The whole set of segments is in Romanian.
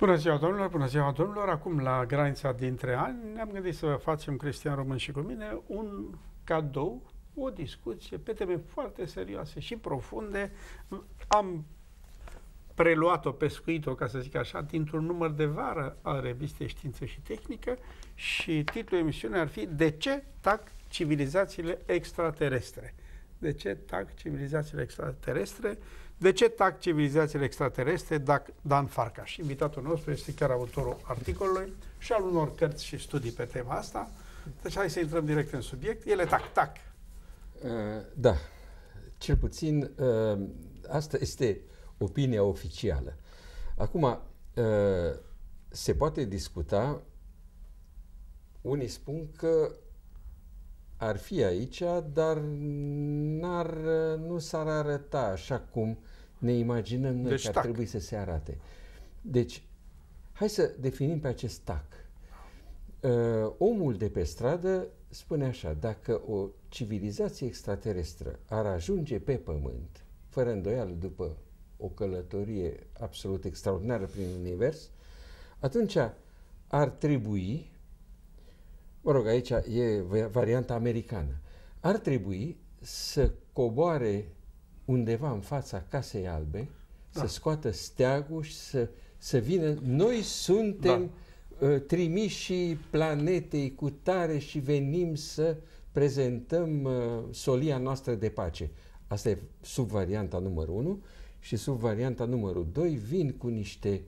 Bună ziua, domnilor! Bună ziua, domnilor! Acum, la granița dintre ani, ne-am gândit să facem, Cristian Român și cu mine, un cadou, o discuție pe teme foarte serioase și profunde. Am preluat-o, pescuit-o, ca să zic așa, dintr-un număr de vară al revistei Știință și Tehnică și titlul emisiunii ar fi De ce tac civilizațiile extraterestre? De ce tac civilizațiile extraterestre? De ce tac civilizațiile extraterestre? Dan Farcaș. Invitatul nostru este chiar autorul articolului și al unor cărți și studii pe tema asta. Deci hai să intrăm direct în subiect. Ele tac, tac. Uh, da, cel puțin uh, asta este opinia oficială. Acum, uh, se poate discuta, unii spun că ar fi aici, dar n-ar, nu s-ar arăta așa cum ne imaginăm noi deci, că ar tac. trebui să se arate. Deci, hai să definim pe acest tac. Uh, omul de pe stradă spune așa, dacă o civilizație extraterestră ar ajunge pe Pământ, fără îndoială după o călătorie absolut extraordinară prin univers, atunci ar trebui, mă rog, aici e varianta americană, ar trebui să coboare undeva în fața Casei Albe, da. să scoată steagul și să, să vină. Noi suntem da. uh, trimiși planetei cu tare și venim să prezentăm uh, solia noastră de pace. Asta e sub varianta numărul 1 și sub varianta numărul 2 vin cu niște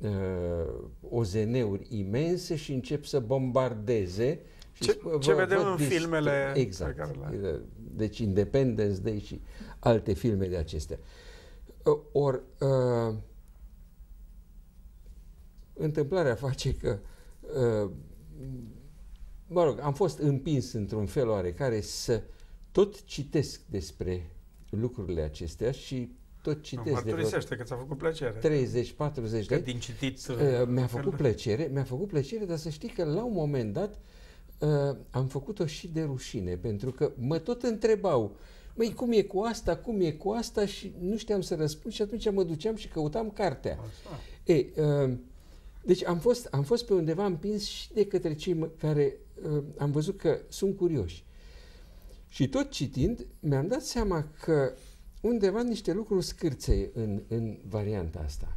uh, ozeneuri imense și încep să bombardeze ce, vă, ce vedem vă în filmele exact, pe care le... Deci Independence Day și alte filme de acestea. Or, uh, întâmplarea face că uh, mă rog, am fost împins într-un fel oarecare să tot citesc despre lucrurile acestea și tot citesc. Mărturisește că ți-a făcut plăcere. 30-40 de ani. din citit... Uh, mi-a făcut plăcere, mi-a făcut plăcere, dar să știi că la un moment dat uh, am făcut-o și de rușine, pentru că mă tot întrebau, măi, cum e cu asta, cum e cu asta și nu știam să răspund și atunci mă duceam și căutam cartea. Asta. E, uh, deci am fost, am fost pe undeva împins și de către cei care uh, am văzut că sunt curioși. Și tot citind, mi-am dat seama că undeva niște lucruri scârțe în, în varianta asta.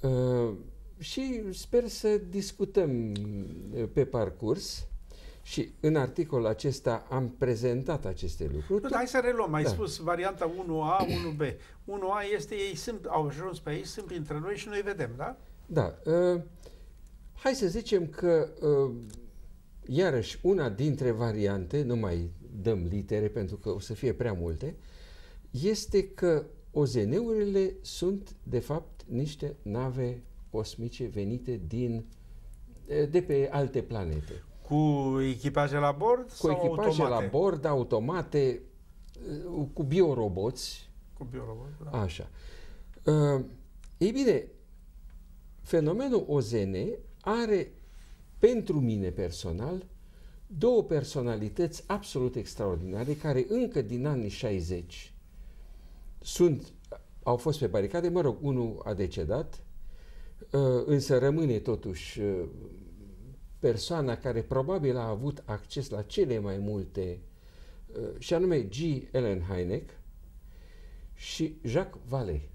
Uh, și sper să discutăm uh, pe parcurs și în articolul acesta am prezentat aceste lucruri. Nu, hai să reluăm. Ai da. spus varianta 1A, 1B. 1A este, ei sunt, au ajuns pe aici, sunt printre noi și noi vedem, da? Da. Uh, hai să zicem că uh, iarăși una dintre variante, nu mai dăm litere pentru că o să fie prea multe, este că OZN-urile sunt de fapt niște nave cosmice venite din de pe alte planete. Cu echipaje la bord Cu sau echipaje automate? la bord, automate, cu bioroboți. Cu bioroboți, da. Așa. Uh, ei bine, fenomenul OZN are, pentru mine personal, două personalități absolut extraordinare care încă din anii 60 sunt, au fost pe baricade, mă rog, unul a decedat, uh, însă rămâne totuși uh, persoana care probabil a avut acces la cele mai multe, uh, și anume G. Ellen Hynek și Jacques Vallée.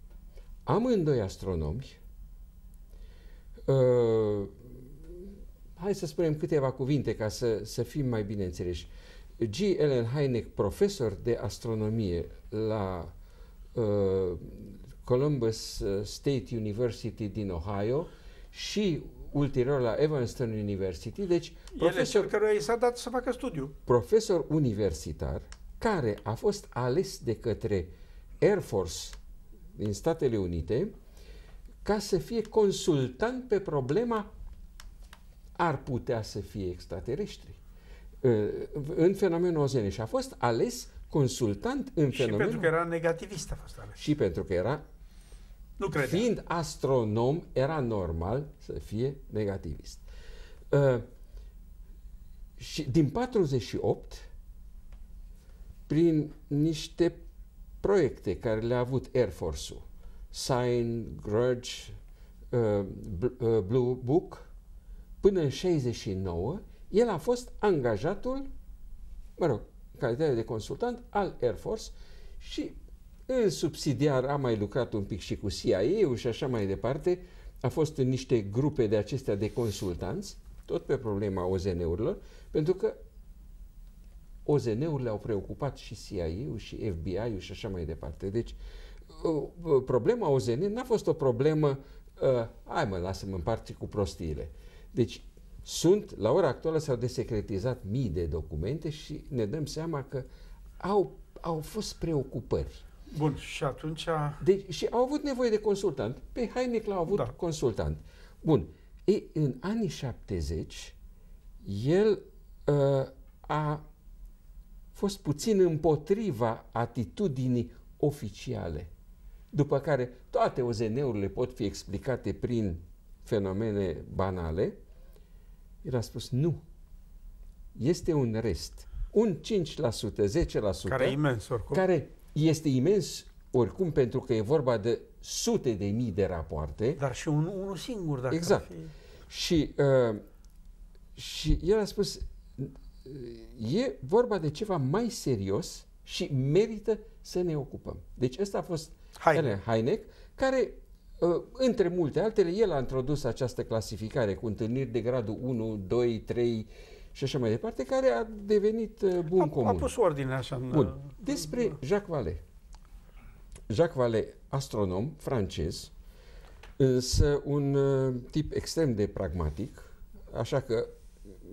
Amândoi astronomi, hai să spunem câteva cuvinte ca să, să fim mai bine înțeleși. G. Ellen Hynek, profesor de astronomie la uh, Columbus uh, State University din Ohio și ulterior la Evanston University. Deci, profesor, care i s-a dat să facă studiu. Profesor universitar care a fost ales de către Air Force din Statele Unite ca să fie consultant pe problema ar putea să fie extraterestri uh, în fenomenul ozene și a fost ales consultant în și fenomenul... pentru că era negativist a fost ales. Și pentru că era... Nu credea. Fiind astronom, era normal să fie negativist. Uh, și din 48, prin niște proiecte care le-a avut Air Force-ul, Sign, Grudge, uh, uh, Blue Book până în 69, el a fost angajatul, mă rog, calitate de consultant al Air Force și în subsidiar a mai lucrat un pic și cu CIA-ul și așa mai departe, a fost în niște grupe de acestea de consultanți, tot pe problema OZN-urilor, pentru că OZN-urile au preocupat și CIA-ul și FBI-ul și așa mai departe. Deci, problema OZN n-a fost o problemă, uh, hai mă, lasă-mă în parte cu prostiile. Deci, sunt, la ora actuală s-au desecretizat mii de documente și ne dăm seama că au, au fost preocupări. Bun, și atunci... Deci, și au avut nevoie de consultant. Pe Heinec l-au avut da. consultant. Bun. E, în anii 70, el uh, a fost puțin împotriva atitudinii oficiale, după care toate OZN-urile pot fi explicate prin fenomene banale, el a spus nu. Este un rest. Un 5%, 10%. Care e imens oricum. Care este imens oricum pentru că e vorba de sute de mii de rapoarte. Dar și un, unul singur, dacă Exact. Fi... Și, uh, și el a spus, e vorba de ceva mai serios și merită să ne ocupăm. Deci ăsta a fost Heineck, Heineck care, uh, între multe altele, el a introdus această clasificare cu întâlniri de gradul 1, 2, 3 și așa mai departe, care a devenit uh, bun a, comun. A pus ordine așa. În, bun. Despre Jacques Vallée. Jacques Vallée, astronom francez, însă un uh, tip extrem de pragmatic, așa că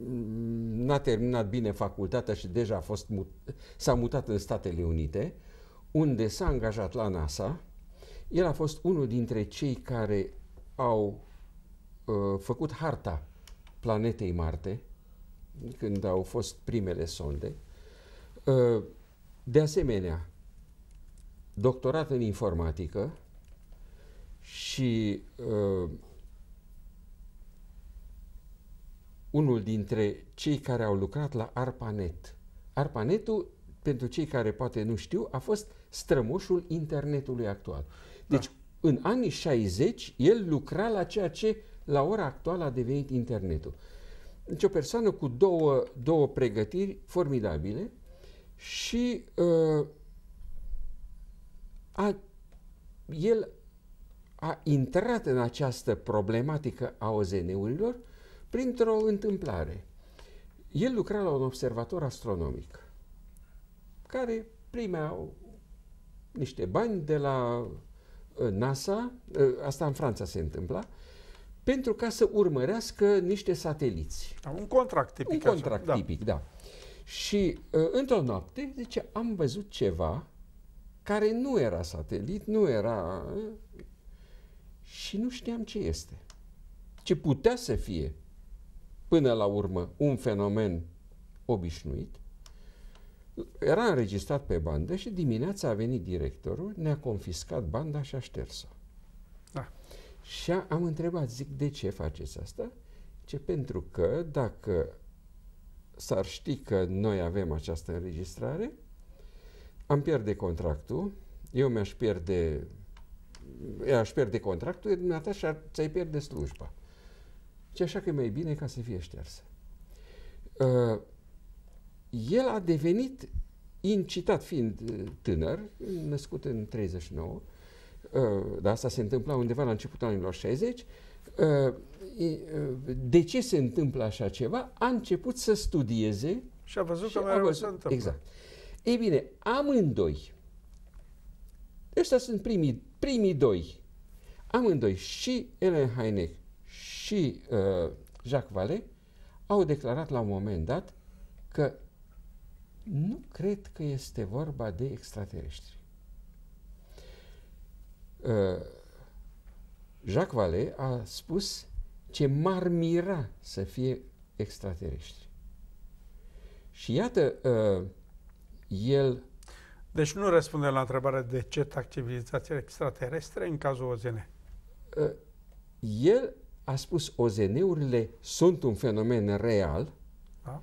mm, n-a terminat bine facultatea și deja a fost mut, s-a mutat în Statele Unite, unde s-a angajat la NASA. El a fost unul dintre cei care au uh, făcut harta planetei Marte, când au fost primele sonde. Uh, de asemenea, doctorat în informatică și uh, unul dintre cei care au lucrat la ARPANET. ARPANET-ul, pentru cei care poate nu știu, a fost strămoșul internetului actual. Deci, da. în anii 60, el lucra la ceea ce la ora actuală a devenit internetul. Deci o persoană cu două, două pregătiri formidabile și uh, a, el a intrat în această problematică a OZN-urilor printr-o întâmplare. El lucra la un observator astronomic care primea niște bani de la uh, NASA, uh, asta în Franța se întâmpla, pentru ca să urmărească niște sateliți. Da, un contract tipic. Un contract așa. tipic, da. da. Și uh, într-o noapte, zice, am văzut ceva care nu era satelit, nu era... și nu știam ce este. Ce putea să fie, până la urmă, un fenomen obișnuit, era înregistrat pe bandă și dimineața a venit directorul, ne-a confiscat banda și a șters-o. Da. Și am întrebat, zic, de ce faceți asta? Ce pentru că dacă s-ar ști că noi avem această înregistrare, am pierde contractul, eu mi-aș pierde aș pierde contractul, dumneata și ți-ai pierde slujba. Și așa că e mai bine ca să fie ștersă. Uh, el a devenit incitat, fiind uh, tânăr, născut în 39, uh, dar asta se întâmpla undeva la începutul anilor 60, uh, de ce se întâmplă așa ceva, a început să studieze și a văzut că mai se întâmplă. Exact. Ei bine, amândoi, ăștia sunt primii, primii doi, amândoi, și Ellen Heineck și uh, Jacques Vallée, au declarat la un moment dat că nu cred că este vorba de extraterestri. Uh, Jacques Vallée a spus ce m-ar mira să fie extraterestri. Și iată, uh, el... Deci nu răspunde la întrebarea de ce tac civilizația extraterestre în cazul OZN. Uh, el a spus OZN-urile sunt un fenomen real, da?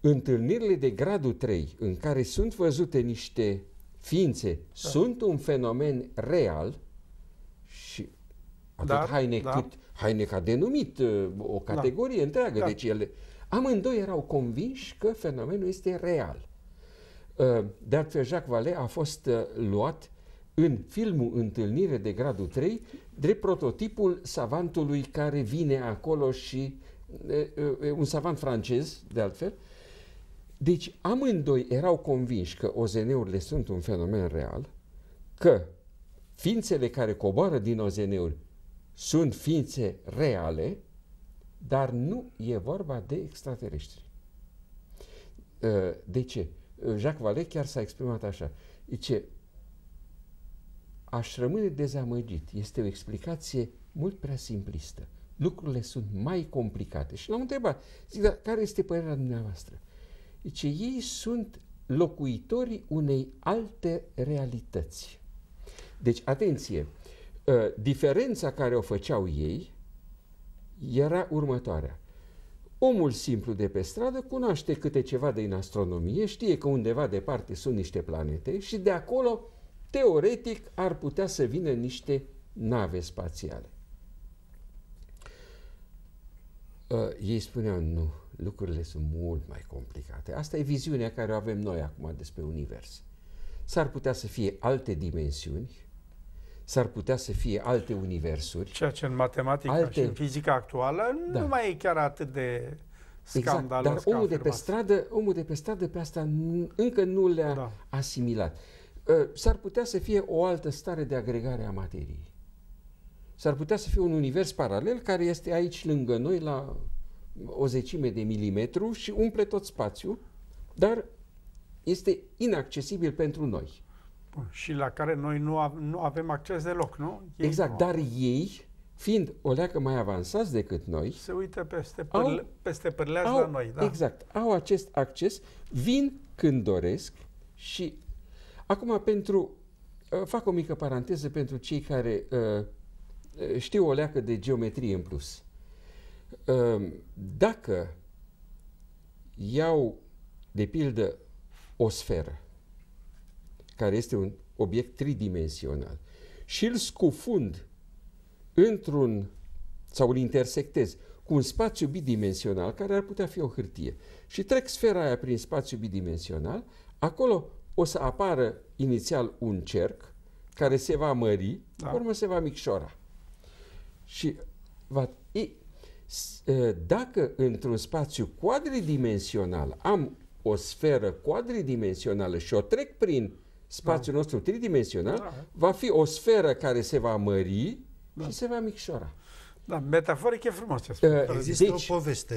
întâlnirile de gradul 3 în care sunt văzute niște ființe da. sunt un fenomen real și Atât Dar, Heineck, da. cât Heineck a denumit uh, o categorie întreagă. Da. Deci ele, amândoi erau convinși că fenomenul este real. Uh, De altfel, Jacques Vallée a fost uh, luat în filmul Întâlnire de gradul 3 drept prototipul savantului care vine acolo și uh, uh, un savant francez, de altfel. Deci amândoi erau convinși că OZN-urile sunt un fenomen real, că ființele care coboară din OZN-uri sunt ființe reale, dar nu e vorba de extraterestri. Uh, De ce? Uh, Jacques Vallée chiar s-a exprimat așa. Zice, aș rămâne dezamăgit. Este o explicație mult prea simplistă. Lucrurile sunt mai complicate. Și l-am întrebat, zic, dar care este părerea dumneavoastră? Zice, ei sunt locuitorii unei alte realități. Deci, atenție, uh, diferența care o făceau ei era următoarea. Omul simplu de pe stradă cunoaște câte ceva din astronomie, știe că undeva departe sunt niște planete și de acolo, teoretic, ar putea să vină niște nave spațiale. Uh, ei spuneau, nu, lucrurile sunt mult mai complicate. Asta e viziunea care o avem noi acum despre univers. S-ar putea să fie alte dimensiuni, s-ar putea să fie alte universuri. Ceea ce în matematica Alte- și în fizica actuală Da. nu mai e chiar atât de Exact, scandalos dar ca omul de pe afirmație. stradă, omul de pe stradă pe asta n- încă nu le-a Da. asimilat. Uh, S-ar putea să fie o altă stare de agregare a materiei. S-ar putea să fie un univers paralel care este aici lângă noi la o zecime de milimetru și umple tot spațiul, dar este inaccesibil pentru noi. Bun, Și la care noi nu, av- nu avem acces deloc, nu? Ei exact, nu. dar ei, fiind o leacă mai avansați decât noi, Se uită peste, Au- pârle, peste pârleați au, la noi, da. Exact, au acest acces, vin când doresc și acum pentru, uh, fac o mică paranteză pentru cei care uh, uh, știu o leacă de geometrie în plus. Uh, dacă iau, de pildă, o sferă, care este un obiect tridimensional, și îl scufund într-un sau îl intersectez cu un spațiu bidimensional care ar putea fi o hârtie și trec sfera aia prin spațiu bidimensional, acolo o să apară inițial un cerc care se va mări, Da. da. urmă se va micșora. Și va, e, s- ă, dacă într-un spațiu quadridimensional am o sferă quadridimensională și o trec prin spațiul nostru tridimensional, Da. va fi o sferă care se va mări Da. și se va micșora. Da, metaforic e frumos ce spune. Uh, Există Deci- o poveste,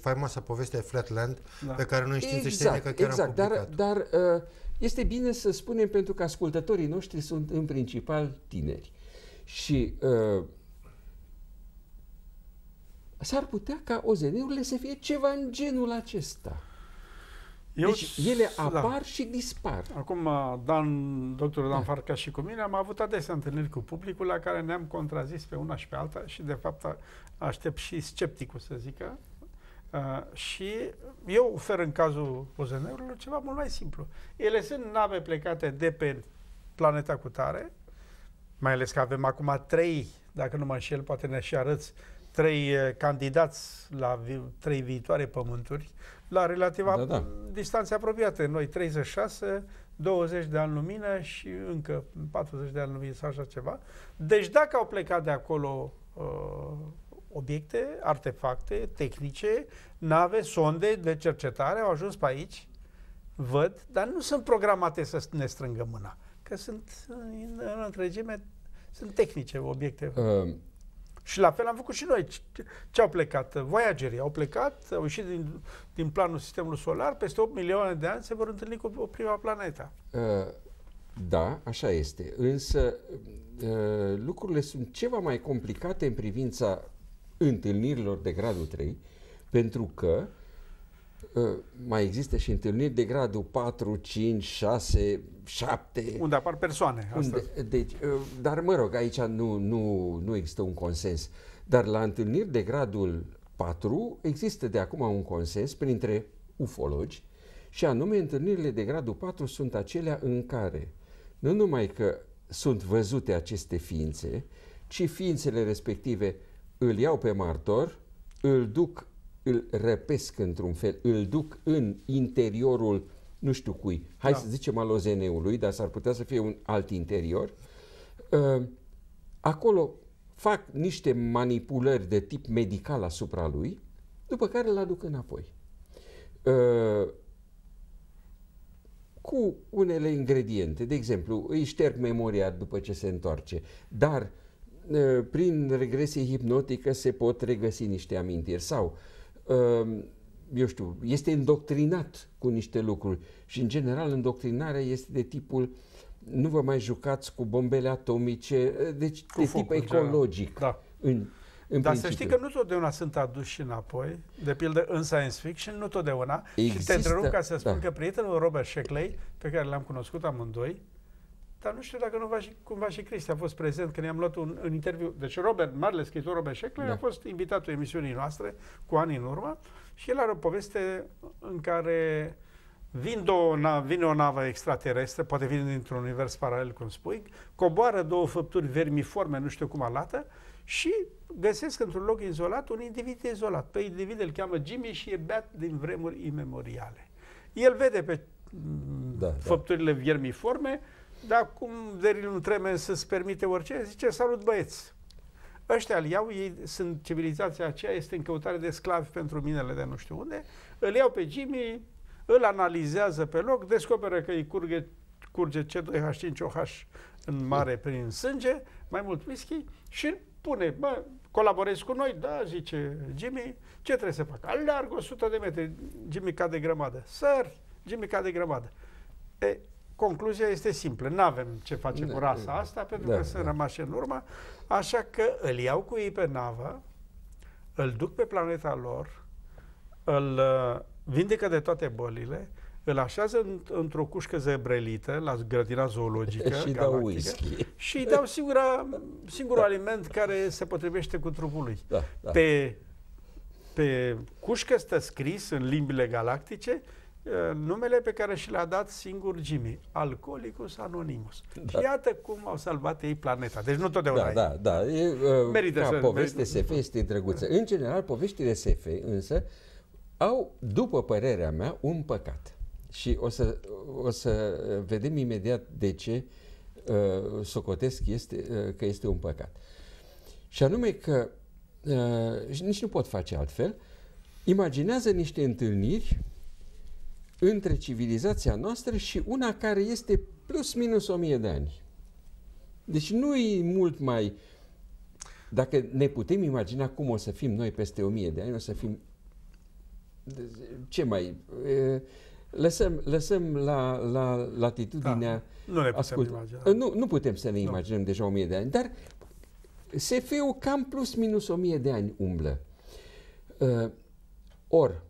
faimoasa poveste Flatland, Da. pe care noi științiștenii că Exact, chiar exact. am Dar, publicat. dar uh, este bine să spunem pentru că ascultătorii noștri sunt în principal tineri. Și uh, s-ar putea ca OZN-urile să fie ceva în genul acesta. Eu- deci ele da. apar și dispar. Acum, Dan, doctorul Dan Da. Farca și cu mine am avut adesea întâlniri cu publicul la care ne-am contrazis pe una și pe alta și, de fapt, a- aștept și scepticul să zică. Uh, și eu ofer în cazul OZN-urilor ceva mult mai simplu. Ele sunt nave plecate de pe planeta cu tare, mai ales că avem acum trei, dacă nu mă înșel, poate ne și arăți, trei eh, candidați la vi- trei viitoare pământuri, la relativ Da, da, da. distanțe apropiate. Noi 36, 20 de ani lumină și încă 40 de ani lumină sau așa ceva. Deci dacă au plecat de acolo uh, obiecte, artefacte tehnice, nave, sonde de cercetare, au ajuns pe aici, văd, dar nu sunt programate să ne strângă mâna, că sunt în, în întregime, sunt tehnice obiecte. Uh, Și la fel am făcut și noi. Ce- Ce au plecat? Voyagerii au plecat, au ieșit din, din planul sistemului solar, peste 8 milioane de ani se vor întâlni cu o prima planetă. Uh, Da, așa este. Însă uh, lucrurile sunt ceva mai complicate în privința întâlnirilor de gradul 3, pentru că uh, mai există și întâlniri de gradul 4, 5, 6, 7. Unde apar persoane. Asta. Unde, deci, uh, dar mă rog, aici nu, nu, nu există un consens. Dar la întâlniri de gradul 4 există de acum un consens printre ufologi și anume întâlnirile de gradul 4 sunt acelea în care nu numai că sunt văzute aceste ființe, ci ființele respective îl iau pe martor, îl duc, îl răpesc într-un fel, îl duc în interiorul nu știu cui, hai da. să zicem al OZN-ului, dar s-ar putea să fie un alt interior, uh, acolo fac niște manipulări de tip medical asupra lui, după care îl aduc înapoi. Uh, cu unele ingrediente, de exemplu, îi șterg memoria după ce se întoarce, dar uh, prin regresie hipnotică se pot regăsi niște amintiri sau uh, eu știu, este îndoctrinat cu niște lucruri și în general îndoctrinarea este de tipul nu vă mai jucați cu bombele atomice, deci cu de tip ecologic. Da. În, în Dar principiu. să știi că nu totdeauna sunt aduși înapoi, de pildă în science fiction, nu totdeauna. Există, și te întrerup ca să spun da. că prietenul Robert Sheckley, pe care l-am cunoscut amândoi, dar nu știu dacă nu va și, cumva și Cristi a fost prezent când i-am luat un, un interviu. Deci Robert, marele scriitor Robert Sheckley, da. a fost invitatul emisiunii noastre cu ani în urmă și el are o poveste în care vin două, vine o navă extraterestră, poate vine dintr-un univers paralel, cum spui, coboară două făpturi vermiforme, nu știu cum arată, și găsesc într-un loc izolat un individ izolat. Pe individ îl cheamă Jimmy și e beat din vremuri imemoriale. El vede pe da, da. făpturile da. viermiforme, dar cum Derilul Treme să-ți permite orice, zice, salut băieți, Ăștia îl iau, ei sunt civilizația aceea, este în căutare de sclavi pentru minele de nu știu unde, îl iau pe Jimmy, îl analizează pe loc, descoperă că îi curge, curge C2H5OH în mare prin sânge, mai mult whisky și pune, bă, colaborezi cu noi? Da, zice Jimmy, ce trebuie să fac? Alerg 100 de metri, Jimmy cade grămadă. Săr, Jimmy cade grămadă. E, concluzia este simplă. Nu avem ce face cu rasa asta, pentru da, că sunt da. rămași în urmă. Așa că îl iau cu ei pe navă, îl duc pe planeta lor, îl uh, vindecă de toate bolile, îl așează în, într-o cușcă zebrelită la grădina zoologică și dau whisky. Și îi dau singura, singurul da. aliment care se potrivește cu trupul lui. Da, da. Pe, pe cușcă stă scris în limbile galactice numele pe care și l-a dat singur Jimmy, Alcoholicus Anonymous. Da. Și iată cum au salvat ei planeta. Deci nu totdeauna Da, da, da. E, uh, merită ca să... poveste SF este drăguță. În general, poveștile SF însă au, după părerea mea, un păcat. Și o să, o să vedem imediat de ce uh, socotesc este, uh, că este un păcat. Și anume că uh, nici nu pot face altfel, imaginează niște întâlniri între civilizația noastră și una care este plus minus o mie de ani. Deci nu e mult mai... Dacă ne putem imagina cum o să fim noi peste o mie de ani, o să fim... Ce mai... Lăsăm, lăsăm la, la latitudinea... Da, nu ne putem ascult... imagina. Nu, nu putem să ne imaginăm nu. deja o mie de ani, dar SF-ul cam plus minus o mie de ani umblă. Uh, or,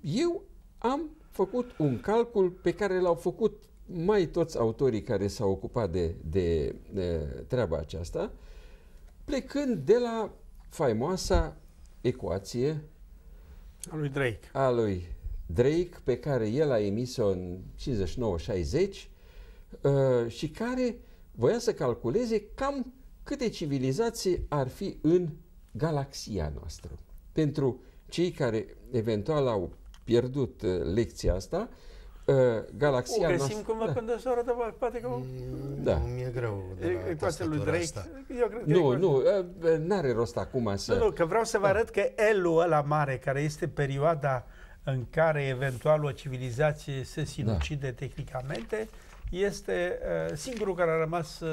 eu am făcut un calcul pe care l-au făcut mai toți autorii care s-au ocupat de, de, de treaba aceasta, plecând de la faimoasa ecuație a lui Drake. A lui Drake, pe care el a emis-o în 59-60 uh, și care voia să calculeze cam câte civilizații ar fi în galaxia noastră. Pentru cei care eventual au pierdut uh, lecția asta, uh, galaxia o găsim noastră... cum da. când se arată, poate că... Da. Mi-e greu de la lui Drake. Asta. Eu cred nu, nu, uh, n-are rost acum să... Nu, nu, că vreau să vă arăt că Elul ăla mare, care este perioada în care eventual o civilizație se sinucide da. tehnicamente, este uh, singurul care a rămas uh,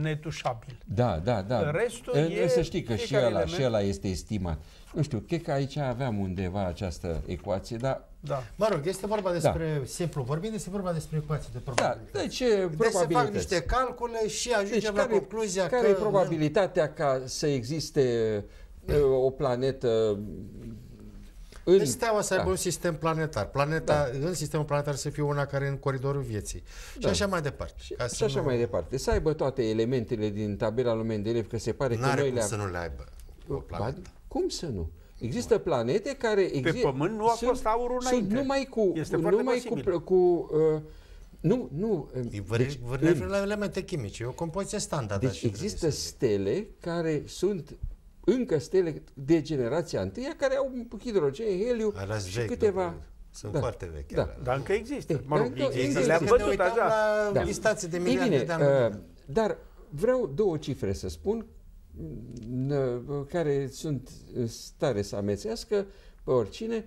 netușabil. Da, da, da. Restul e... Să știi că și ăla, și ăla este estimat. Nu știu, cred că aici aveam undeva această ecuație, dar... Da. Mă rog, este vorba despre, da. simplu vorbind, este vorba despre ecuații de probabilitate. Da, deci, deci se fac niște calcule și ajungem deci, la care, concluzia care că... Care e probabilitatea ca să existe uh, o planetă în... Deci steaua să aibă da. un sistem planetar. Planeta, da. În sistemul planetar să fie una care e în coridorul vieții. Da. Și așa mai departe. Și, ca și așa nu... mai departe. Să aibă toate elementele din tabela lui Mendeleev, că se pare că noi le să nu le aibă. Ba, cum să nu? Există planete care există. Pe Pământ nu a fost aurul înainte. Sunt numai cu, este numai cu, cu uh, Nu, nu. Deci, deci, la elemente chimice, e o compoziție standard. Deci există stele care sunt încă stele de generația întâia care au hidrogen, heliu Aras și vechi, câteva... Domnule. Sunt da. foarte vechi. Da. Dar încă există. E, mă rog, încă există. există. Le-am văzut ne așa. la Da. listații de Ei milioane bine, de ani. uh, dar vreau două cifre să spun n- care sunt în stare să amețească pe oricine.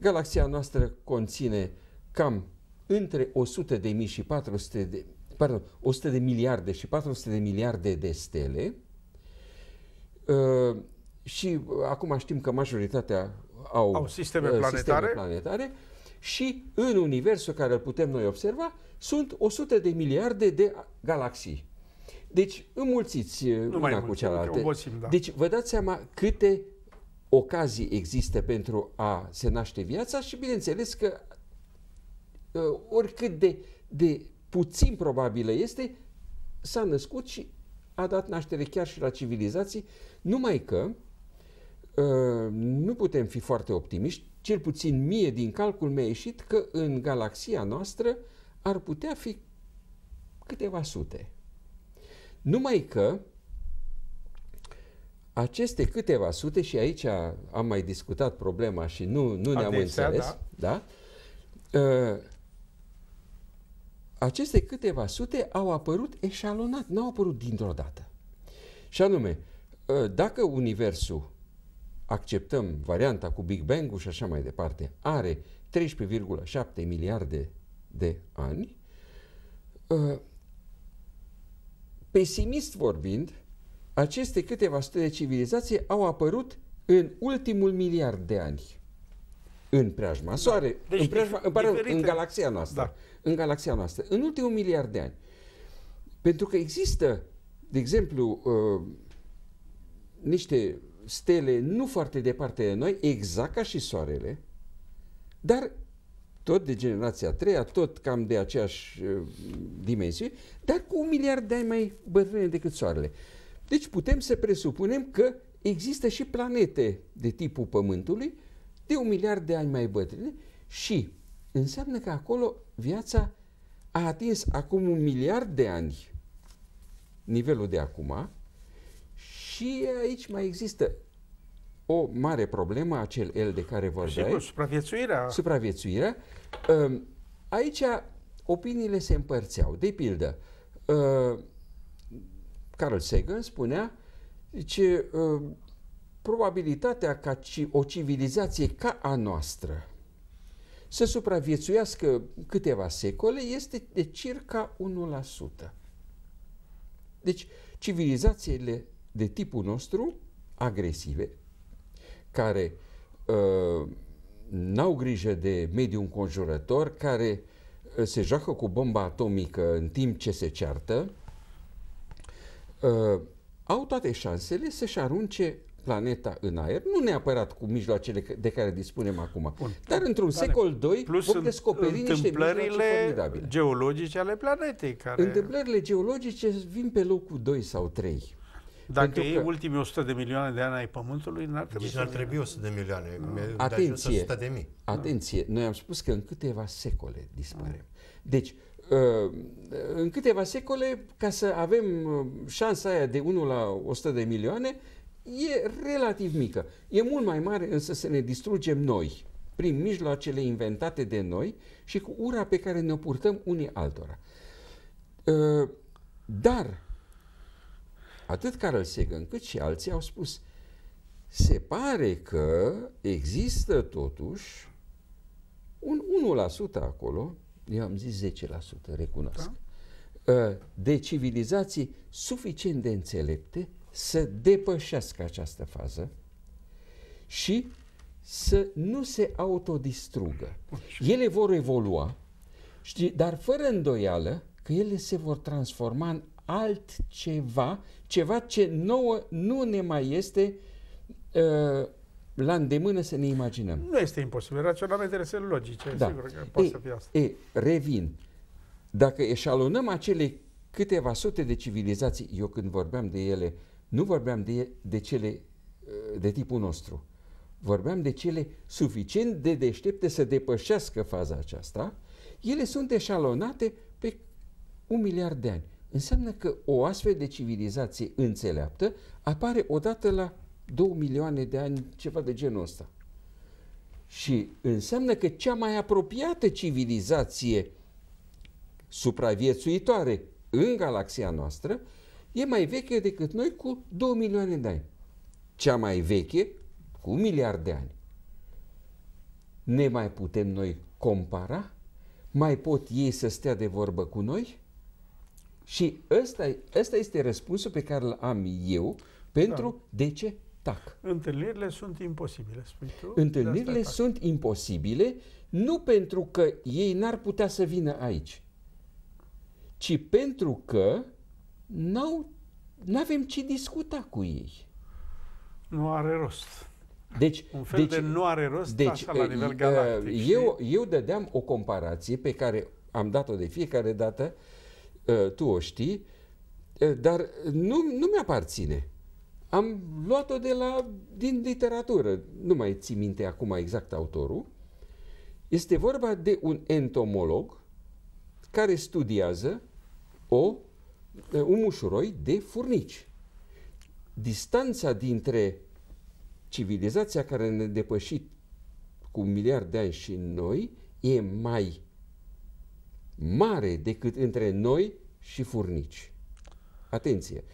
Galaxia noastră conține cam între 100 de mii și 400 de pardon, 100 de miliarde și 400 de miliarde de stele. Uh, și uh, acum știm că majoritatea au, Au sisteme uh, planetare. planetare și în universul care îl putem noi observa sunt 100 de miliarde de galaxii. Deci înmulțiți uh, Nu mai una cu mult, cealaltă. obosim, da. Deci vă dați seama câte ocazii există pentru a se naște viața și bineînțeles că uh, oricât de, de puțin probabilă este, s-a născut și a dat naștere chiar și la civilizații, numai că uh, nu putem fi foarte optimiști, cel puțin mie din calcul mi-a ieșit că în galaxia noastră ar putea fi câteva sute. Numai că aceste câteva sute, și aici am mai discutat problema și nu, nu ne-am Adesea, înțeles, da? da? Uh, aceste câteva sute au apărut eșalonat, nu au apărut dintr-o dată. Și anume, uh, dacă Universul, acceptăm varianta cu Big Bang-ul și așa mai departe, are 13,7 miliarde de ani, uh, pesimist vorbind, aceste câteva sute de civilizații au apărut în ultimul miliard de ani. În preajma Soare, Deci în, preajma, dif- pardon, diferite. în galaxia noastră. Da. În galaxia noastră. În ultimul miliard de ani. Pentru că există, de exemplu, uh, niște stele nu foarte departe de noi, exact ca și Soarele, dar tot de generația a treia, tot cam de aceeași uh, dimensiune, dar cu un miliard de ani mai bătrâne decât Soarele. Deci putem să presupunem că există și planete de tipul Pământului de un miliard de ani mai bătrâne și înseamnă că acolo viața a atins acum un miliard de ani nivelul de acum și aici mai există o mare problemă, acel el de care vorbeai. Sigur, supraviețuirea. Supraviețuirea. Um, Aici opiniile se împărțeau. De pildă, uh, Carl Sagan spunea ce probabilitatea ca ci- o civilizație ca a noastră să supraviețuiască câteva secole este de circa 1%. Deci, civilizațiile de tipul nostru, agresive, care uh, n-au grijă de mediul înconjurător, care uh, se joacă cu bomba atomică în timp ce se ceartă, uh, au toate șansele să-și arunce planeta în aer, nu neapărat cu mijloacele de care dispunem acum, Bun. dar într-un Bine. secol 2 Plus vom în- descoperi niște mijloace întâmplările formidabile. geologice ale planetei, care, Întâmplările geologice vin pe locul 2 sau 3. dacă pentru e că- ultimii 100 de milioane de ani ai Pământului, n-ar trebui Deci să... n-ar trebui 100 de milioane. mi-e de ajuns Atenție! 100 de mii. Atenție! Noi am spus că în câteva secole dispărem. Deci, uh, în câteva secole, ca să avem uh, șansa aia de 1 la 100 de milioane, e relativ mică. E mult mai mare însă să ne distrugem noi, prin mijloacele inventate de noi și cu ura pe care ne-o purtăm unii altora. Uh, Dar, atât Carl Sagan cât și alții au spus se pare că există totuși un 1% acolo, eu am zis 10%, recunosc, da? de civilizații suficient de înțelepte să depășească această fază și să nu se autodistrugă. Ele vor evolua, știi, dar fără îndoială că ele se vor transforma în altceva, ceva ce nouă nu ne mai este uh, la îndemână să ne imaginăm. Nu este imposibil. Raționamentele sunt logice. Da. Sigur că poate Ei, să fie asta. E, revin. Dacă eșalonăm acele câteva sute de civilizații, eu când vorbeam de ele, nu vorbeam de, de cele uh, de tipul nostru. Vorbeam de cele suficient de deștepte să depășească faza aceasta, ele sunt eșalonate pe un miliard de ani. Înseamnă că o astfel de civilizație înțeleaptă apare odată la două milioane de ani, ceva de genul ăsta. Și înseamnă că cea mai apropiată civilizație supraviețuitoare în galaxia noastră e mai veche decât noi cu 2 milioane de ani. Cea mai veche cu un miliard de ani. Ne mai putem noi compara? Mai pot ei să stea de vorbă cu noi? Și ăsta, ăsta este răspunsul pe care îl am eu pentru da. de ce tac. Întâlnirile sunt imposibile, spui tu. Întâlnirile sunt imposibile nu pentru că ei n-ar putea să vină aici, ci pentru că n-au, n-avem ce discuta cu ei. Nu are rost. Deci, Un fel deci, de nu are rost deci, asta la nivel uh, galactic. Eu, eu dădeam o comparație pe care am dat-o de fiecare dată, uh, tu o știi, uh, dar nu, nu mi-aparține. Am luat-o de la, din literatură, nu mai ții minte acum exact autorul. Este vorba de un entomolog care studiază o, un mușuroi de furnici. Distanța dintre civilizația care ne depășit cu un miliard de ani și noi e mai mare decât între noi și furnici. Atenție!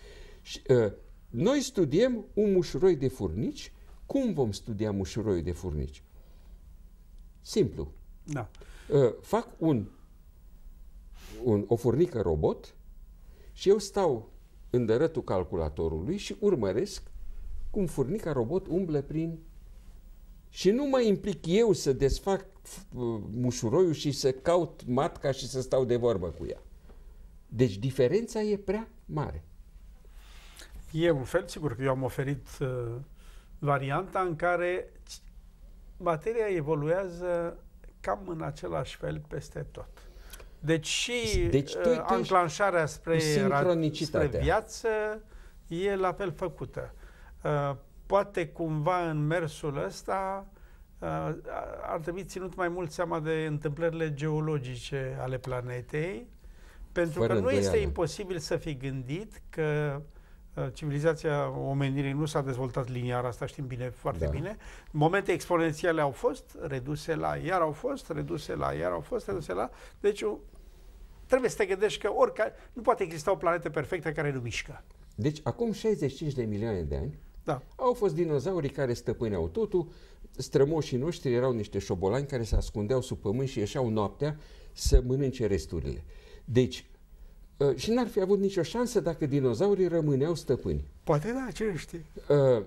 Și, uh, noi studiem un mușuroi de furnici. Cum vom studia mușuroiul de furnici? Simplu. Da. Uh, fac un, un, o furnică robot și eu stau în dărătul calculatorului și urmăresc cum furnica robot umblă prin... Și nu mă implic eu să desfac uh, mușuroiul și să caut matca și să stau de vorbă cu ea. Deci diferența e prea mare. E un fel, sigur că eu am oferit uh, varianta în care materia evoluează cam în același fel peste tot. Deci și deci, tu, uh, anclanșarea spre, spre viață e la fel făcută. Uh, poate cumva în mersul ăsta uh, ar trebui ținut mai mult seama de întâmplările geologice ale planetei, pentru Fără că nu este imposibil să fi gândit că uh, civilizația omenirii nu s-a dezvoltat liniar, asta știm bine, foarte da. bine. Momente exponențiale au fost reduse la, iar au fost reduse la, iar au fost reduse la. Deci trebuie să te gândești că oricare, nu poate exista o planetă perfectă care nu mișcă. Deci acum 65 de milioane de ani da. Au fost dinozaurii care stăpâneau totul, strămoșii noștri erau niște șobolani care se ascundeau sub pământ și ieșeau noaptea să mănânce resturile. Deci, uh, și n-ar fi avut nicio șansă dacă dinozaurii rămâneau stăpâni. Poate da, ce știi. Uh,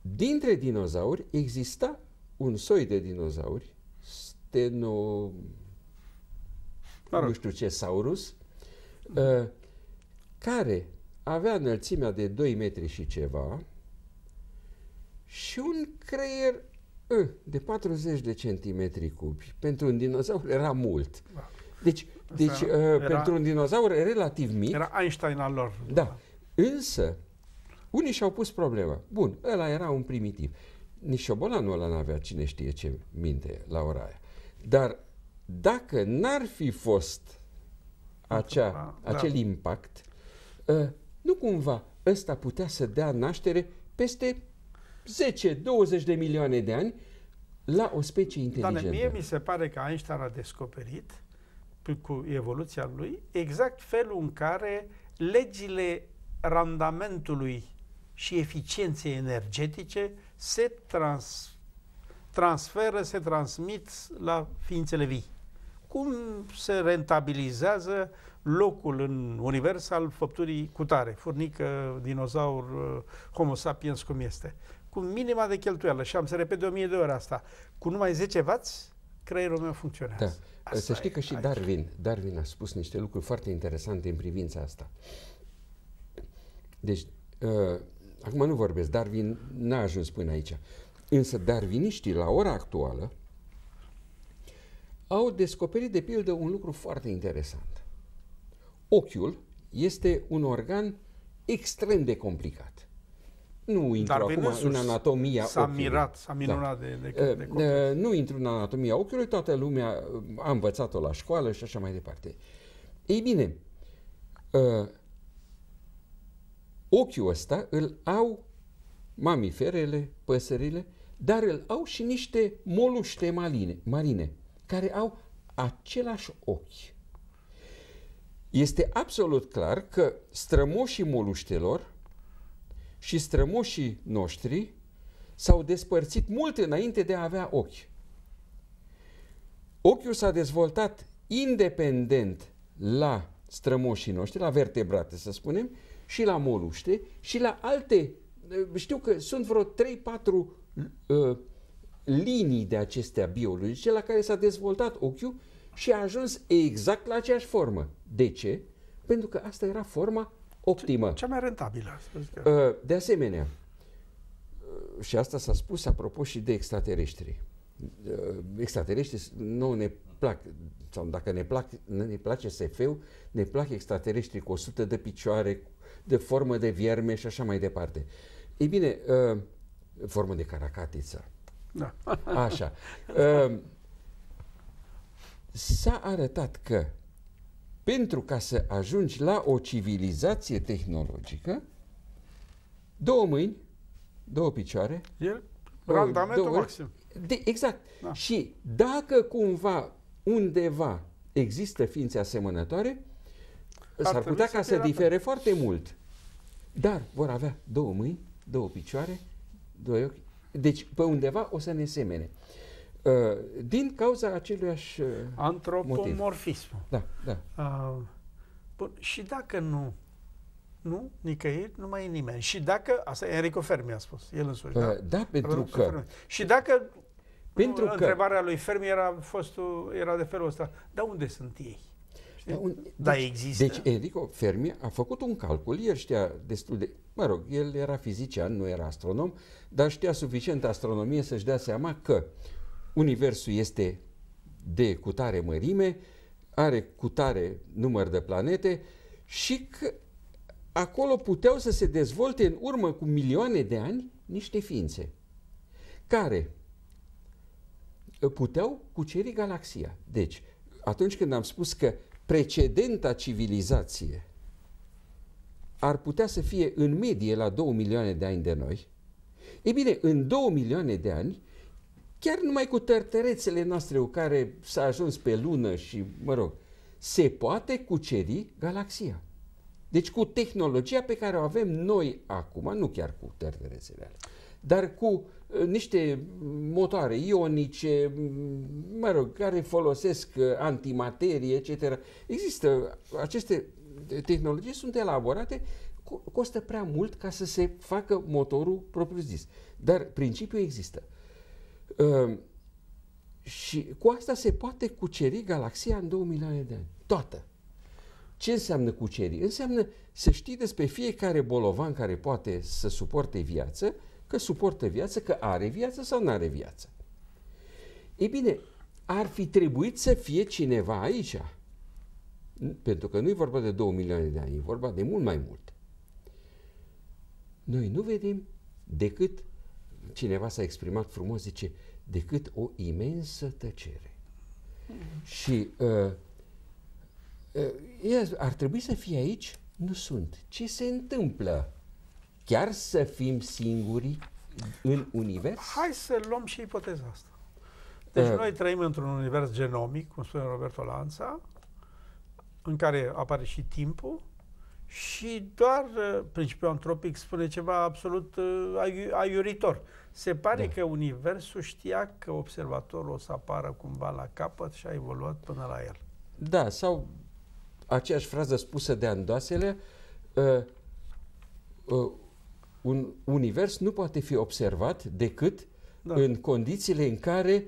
dintre dinozauri exista un soi de dinozauri, steno... nu știu ce, saurus, uh, care avea înălțimea de 2 metri și ceva și un creier uh, de 40 de centimetri cubi. Pentru un dinozaur era mult. Da. Deci, deci uh, era, pentru un dinozaur relativ mic... Era Einstein al lor. Da. Însă, unii și-au pus problema. Bun, ăla era un primitiv. Nici șobolanul ăla n-avea cine știe ce minte la ora aia. Dar dacă n-ar fi fost acea, da. acel impact, uh, nu cumva ăsta putea să dea naștere peste 10-20 de milioane de ani la o specie inteligentă. Dar mie mi se pare că Einstein a descoperit cu evoluția lui exact felul în care legile randamentului și eficienței energetice se trans, transferă, se transmit la ființele vii. Cum se rentabilizează locul în univers al făpturii cutare, furnică, dinozaur, uh, homo sapiens cum este. Cu minima de cheltuială și am să repet de o mie de ori asta. Cu numai 10 W, creierul meu funcționează. Da. Asta să știi că și Darwin, Darwin a spus niște lucruri foarte interesante în privința asta. Deci, uh, acum nu vorbesc, Darwin n-a ajuns până aici. Însă darwiniștii la ora actuală au descoperit de pildă un lucru foarte interesant. Ochiul este un organ extrem de complicat. nu intru Dar acum în anatomia s-a ochiului. mirat, s-a minunat da. de, de, de, uh, uh, Nu intru în anatomia ochiului, toată lumea uh, a învățat-o la școală și așa mai departe. Ei bine, uh, ochiul ăsta îl au mamiferele, păsările, dar îl au și niște moluște marine, marine care au același ochi. Este absolut clar că strămoșii moluștelor și strămoșii noștri s-au despărțit mult înainte de a avea ochi. Ochiul s-a dezvoltat independent la strămoșii noștri, la vertebrate să spunem, și la moluște și la alte, știu că sunt vreo 3-4 uh, linii de acestea biologice la care s-a dezvoltat ochiul și a ajuns exact la aceeași formă. De ce? Pentru că asta era forma optimă. Cea mai rentabilă. Uh, de asemenea, uh, și asta s-a spus apropo și de extraterestri. Uh, extraterestri nu ne plac, sau dacă ne, plac, ne place SF-ul, ne plac extraterestri cu 100 de picioare, de formă de vierme și așa mai departe. Ei bine, formă de caracatiță. Da. Așa. S-a arătat că pentru ca să ajungi la o civilizație tehnologică, două mâini, două picioare, e randamentul două, maxim. De, exact. Da. Și dacă cumva undeva există ființe asemănătoare, s-ar putea ca să difere foarte mult. Dar vor avea două mâini, două picioare, doi ochi. Deci, pe undeva o să ne semene. Uh, din cauza aceluiași uh, Antropomorfism. Da, da. Uh, bun, și dacă nu, nu, nicăieri, nu mai e nimeni. Și dacă, asta Enrico Fermi a spus, el însuși, uh, da? Da, pentru că... Fermi. Și dacă, pentru nu, că... întrebarea lui Fermi era, fostul, era de felul ăsta, dar unde sunt ei? Da, un, da, deci, există. Deci Enrico Fermi a făcut un calcul, el știa destul de... Mă rog, el era fizician, nu era astronom, dar știa suficient astronomie să-și dea seama că Universul este de cutare mărime, are cutare număr de planete și că acolo puteau să se dezvolte în urmă cu milioane de ani niște ființe care puteau cuceri galaxia. Deci, atunci când am spus că precedenta civilizație ar putea să fie în medie la 2 milioane de ani de noi, e bine, în 2 milioane de ani chiar numai cu tărtărețele noastre cu care s-a ajuns pe lună și, mă rog, se poate cuceri galaxia. Deci cu tehnologia pe care o avem noi acum, nu chiar cu tărtărețele alea, dar cu uh, niște motoare ionice, mă rog, care folosesc uh, antimaterie, etc. Există aceste tehnologii, sunt elaborate, costă prea mult ca să se facă motorul propriu-zis. Dar principiul există. Uh, și cu asta se poate cuceri galaxia în 2 milioane de ani. Toată. Ce înseamnă cuceri? Înseamnă să știi despre fiecare bolovan care poate să suporte viață, că suportă viață, că are viață sau nu are viață. Ei bine, ar fi trebuit să fie cineva aici. Pentru că nu e vorba de 2 milioane de ani, e vorba de mult mai mult. Noi nu vedem decât cineva s-a exprimat frumos, zice, decât o imensă tăcere. Mm. Și uh, uh, ar trebui să fie aici? Nu sunt. Ce se întâmplă? Chiar să fim singuri în univers? Hai să luăm și ipoteza asta. Deci uh, noi trăim într-un univers genomic, cum spune Roberto Lanza, în care apare și timpul, și doar uh, principiul antropic spune ceva absolut uh, aiuritor. Se pare da. că Universul știa că observatorul o să apară cumva la capăt și a evoluat până la el. Da, sau aceeași frază spusă de Andoasele, uh, uh, un univers nu poate fi observat decât da. în condițiile în care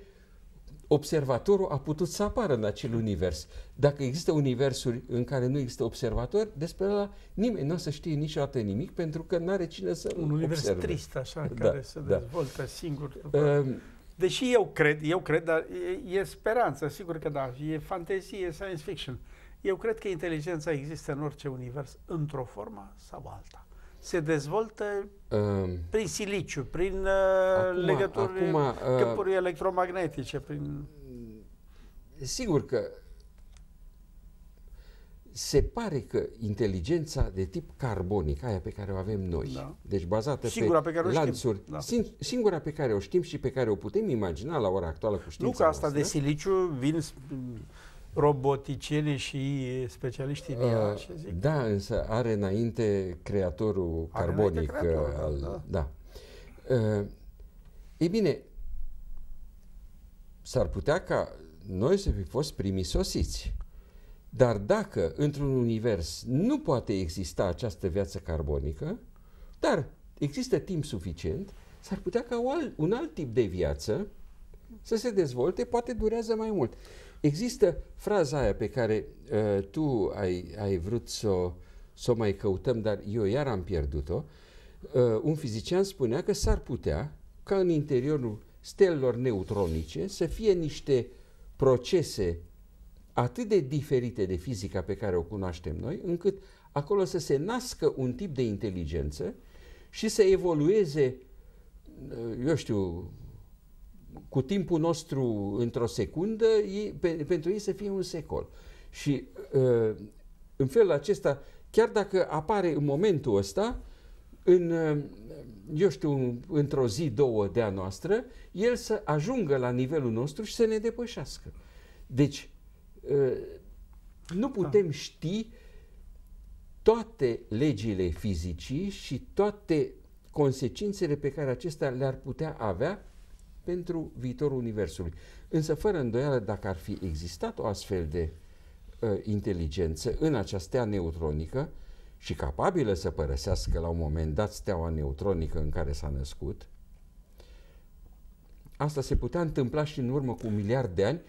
observatorul a putut să apară în acel univers. Dacă există universuri în care nu există observator, despre ăla nimeni nu o să știe niciodată nimic, pentru că nu are cine să Un univers observe. trist, așa, da, care se da. dezvoltă singur. După... Uh, Deși eu cred, eu cred, dar e, e speranță, sigur că da, e fantezie, science fiction. Eu cred că inteligența există în orice univers, într-o formă sau alta. Se dezvoltă uh, prin siliciu, prin uh, acum, legături, acum, uh, câmpuri electromagnetice, prin... Sigur că se pare că inteligența de tip carbonic, aia pe care o avem noi, da. deci bazată singura pe, pe care lanțuri, da. singura pe care o știm și pe care o putem imagina la ora actuală cu știința Nu că asta noastră, de siliciu vin roboticienii și specialiștii în ea, uh, zic. Da, însă are înainte creatorul are carbonic. Înainte creatorul, al, da. da. Uh, ei bine, s-ar putea ca noi să fi fost primii sosiți. Dar dacă într-un univers nu poate exista această viață carbonică, dar există timp suficient, s-ar putea ca un alt tip de viață să se dezvolte, poate durează mai mult. Există fraza aia pe care uh, tu ai, ai vrut să o, să o mai căutăm, dar eu iar am pierdut-o. Uh, un fizician spunea că s-ar putea ca în interiorul stelelor neutronice să fie niște procese atât de diferite de fizica pe care o cunoaștem noi, încât acolo să se nască un tip de inteligență și să evolueze, uh, eu știu, cu timpul nostru într-o secundă, ei, pe, pentru ei să fie un secol. Și uh, în felul acesta, chiar dacă apare în momentul ăsta, în, uh, eu știu, într-o zi, două de a noastră, el să ajungă la nivelul nostru și să ne depășească. Deci, uh, nu putem da. ști toate legile fizicii și toate consecințele pe care acestea le-ar putea avea pentru viitorul Universului. Însă, fără îndoială, dacă ar fi existat o astfel de uh, inteligență în această stea neutronică și capabilă să părăsească la un moment dat steaua neutronică în care s-a născut, asta se putea întâmpla și în urmă cu un miliard de ani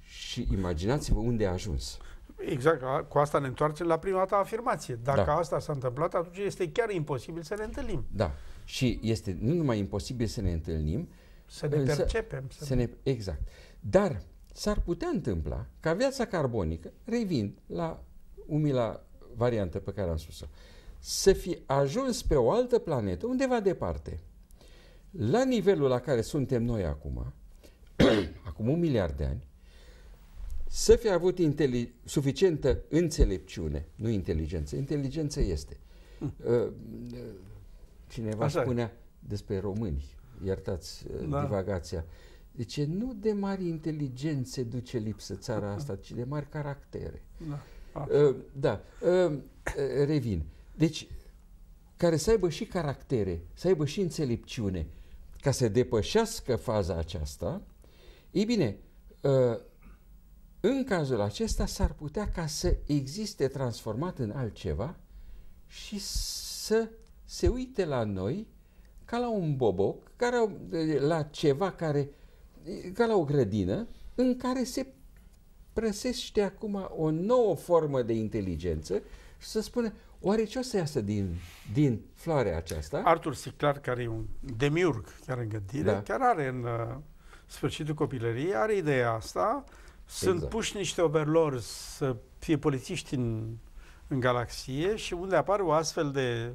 și imaginați-vă unde a ajuns. Exact, cu asta ne întoarcem la prima ta afirmație. Dacă da. asta s-a întâmplat, atunci este chiar imposibil să ne întâlnim. Da. Și este nu numai imposibil să ne întâlnim, să ne Însă, percepem. Să să ne, exact. Dar s-ar putea întâmpla ca viața carbonică, revin la umila variantă pe care am spus-o, să fi ajuns pe o altă planetă, undeva departe, la nivelul la care suntem noi acum, acum un miliard de ani, să fi avut inteli- suficientă înțelepciune, nu inteligență, inteligență este. Hm. Uh, cineva Așa. spunea despre români, iertați uh, da. divagația. Deci nu de mari inteligențe duce lipsă țara asta, ci de mari caractere. Da, uh, da. Uh, uh, revin. Deci, care să aibă și caractere, să aibă și înțelepciune, ca să depășească faza aceasta, ei bine, uh, în cazul acesta s-ar putea ca să existe transformat în altceva și să se uite la noi ca la un boboc, ca la, la ceva care, ca la o grădină, în care se prăsește acum o nouă formă de inteligență și să spune, oare ce o să iasă din, din floarea aceasta? Arthur C. Clarke, care e un demiurg chiar în gândire, da. chiar are în uh, sfârșitul copilăriei, are ideea asta, sunt exact. puși niște overlords să fie polițiști în, în galaxie și unde apare o astfel de